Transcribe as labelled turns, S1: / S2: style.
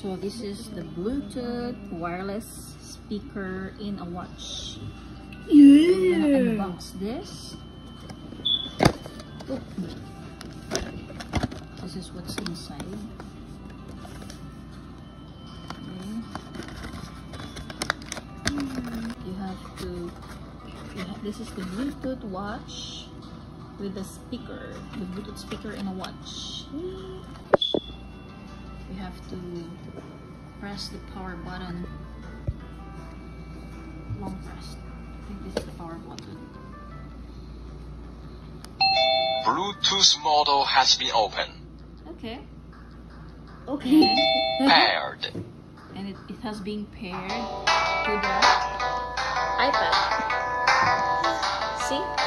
S1: So this is the Bluetooth wireless speaker in a watch. We're gonna unbox this. This is what's inside. Okay. You have to. You ha- this is the Bluetooth watch with the speaker, the Bluetooth speaker in a watch. You have to press the power button. Long press. I think this is the power button.
S2: Bluetooth model has been opened.
S1: Okay.
S3: Okay.
S2: Paired.
S1: and it, it has been paired to the iPad. See?